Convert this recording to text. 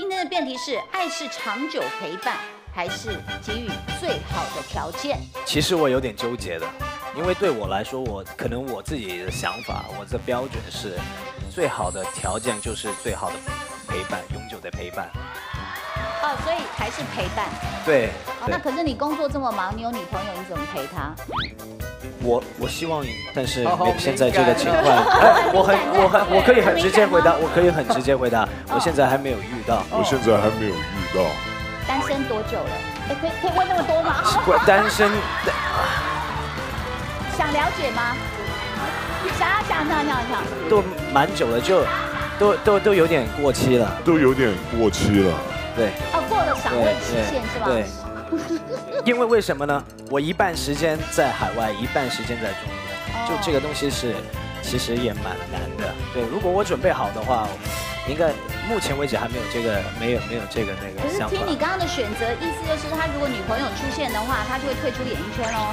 今天的辩题是：爱是长久陪伴，还是给予最好的条件？其实我有点纠结的，因为对我来说，我可能我自己的想法，我的标准是，最好的条件就是最好的陪伴，永久的陪伴。哦，所以还是陪伴。对。哦，那可是你工作这么忙，你有女朋友，你怎么陪她？我我希望，但是现在这个情况，我很我很我可以很直接回答，我可以很直接回答，我现在还没有遇到，我现在还没有遇到。单身多久了？哎，可以可以问那么多吗？单身。想了解吗？想要想想想想。都蛮久了，就都都都有点过期了，都有点过期了。对。哦，过了赏味期限是吧？对。因为为什么呢？我一半时间在海外，一半时间在中国，就这个东西是，其实也蛮难的。对，如果我准备好的话，应该目前为止还没有这个，没有没有这个那个。可是听你刚刚的选择，意思就是他如果女朋友出现的话，他就会退出演艺圈喽。